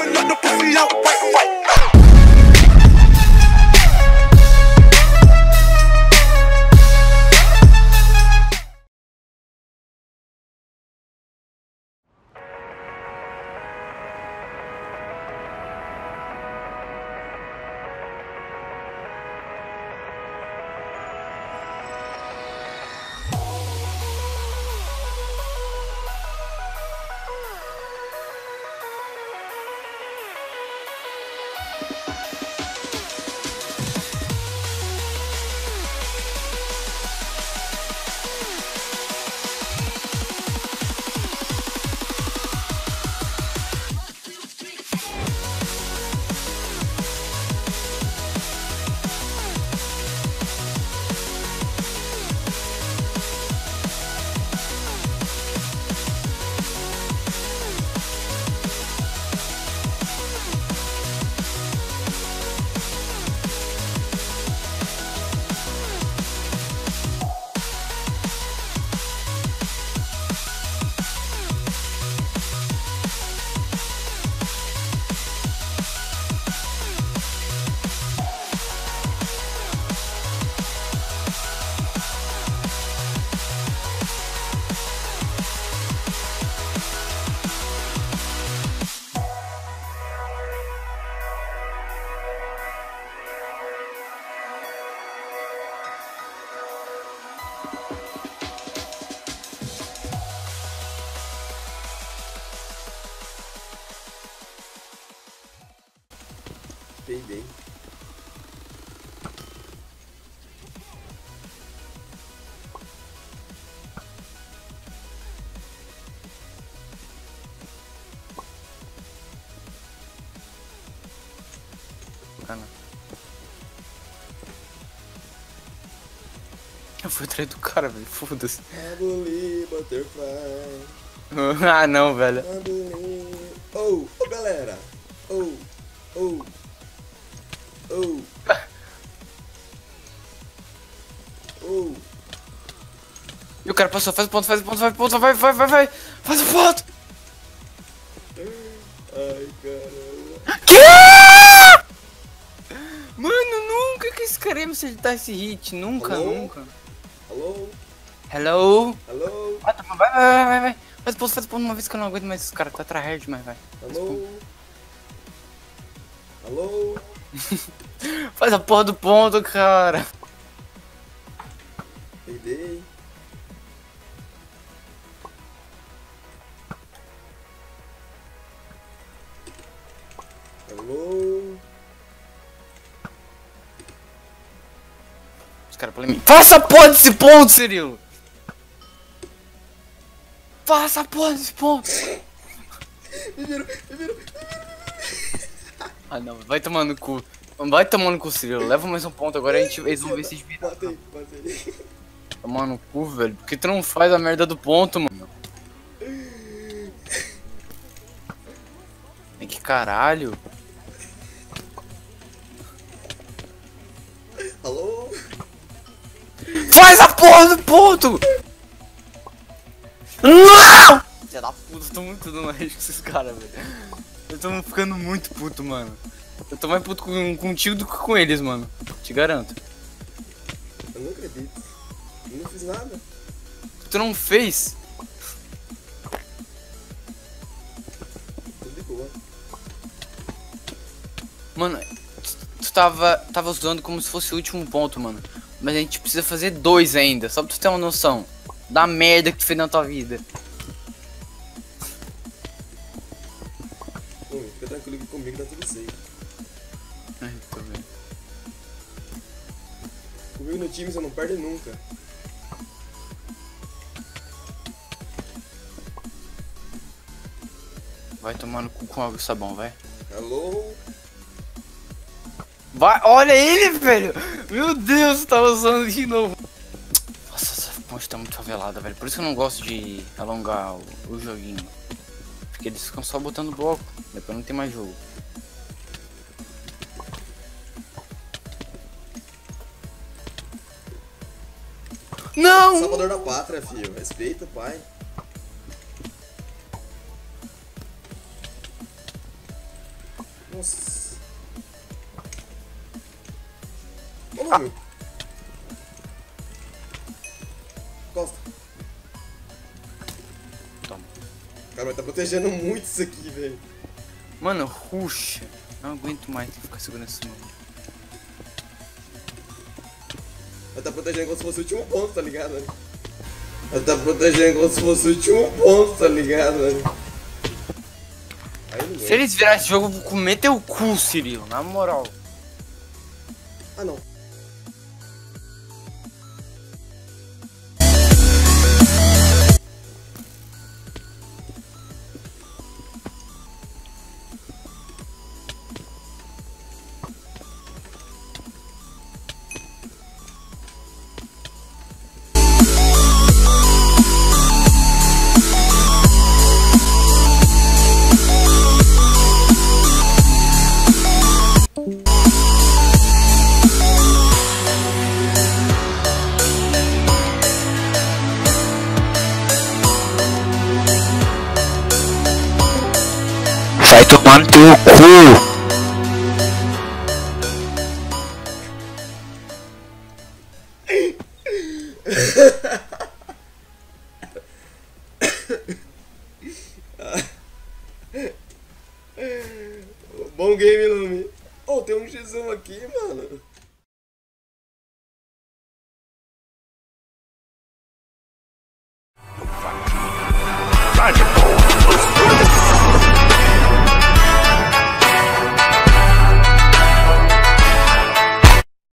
I'ma knock the pussy out right, right. Peidei. Cara. Eu fui atrás do cara, velho. Foda-se. Ah, não, velho. Oh, oh, galera. Oh, oh. Oh. Oh. E o cara passou, faz o ponto, faz o ponto, faz o ponto, vai, vai, vai, vai. Faz o ponto. Ai, caramba. Que? Mano, nunca que esse cara ia me acertar esse hit. Nunca, Alô? nunca. Alô? Hello? Alô? Ah, tá, vai, vai, vai, vai, vai. Faz o ponto, faz o ponto uma vez que eu não aguento mais esse cara. Tá tryhard demais, vai. Alô? Alô? Faz a porra do ponto, cara. Peidei. Alô? Os caras pra mim. Faça a porra desse ponto, Cirilo. Faça a porra desse ponto. Me viram, me viram. Ah, não. Vai tomando cu. Vai tomando cu, Cirilo. Leva mais um ponto agora. A gente, eles vão ver se viram. Matei, matei. Tomando cu, velho. Por que tu não faz a merda do ponto, mano? Ai, Que caralho. Alô? Faz a porra do ponto! Não! Filha da puta, eu tô muito dando rage com esses caras, velho. Eu tô ficando muito puto, mano. Eu tô mais puto com, contigo do que com eles, mano. Te garanto. Eu não acredito. Eu não fiz nada. Tu não fez? Tudo de boa. Mano, tu, tu tava, tava usando como se fosse o último ponto, mano. Mas a gente precisa fazer dois ainda, só pra tu ter uma noção. Da merda que tu fez na tua vida. Tá safe. Ai, tô vendo. Comigo no time você não perde nunca. Vai tomar no cu com água e sabão, vai. Alô? Vai, olha ele, velho! Meu Deus, tá usando de novo. Nossa, essa ponte tá muito favelada, velho. Por isso que eu não gosto de alongar o, o joguinho. Porque eles ficam só botando bloco. Depois não tem mais jogo. Não! Salvador da pátria, filho. Respeita o pai. Nossa. Ô, nome. Costa. Toma. Cara, mas tá protegendo muito isso aqui, velho. Mano, ruxa. Não aguento mais ter que ficar segurando esse mano. Ela tá protegendo como se fosse o último ponto, tá ligado? velho? Ela tá protegendo como se fosse o último ponto, tá ligado? não Se eles virarem esse jogo, eu vou comer teu cu, Cirilo. Na moral. Ah, não. Vai tomar no teu cu. Bom game, Lumi. Oh, tem um X1 aqui, mano.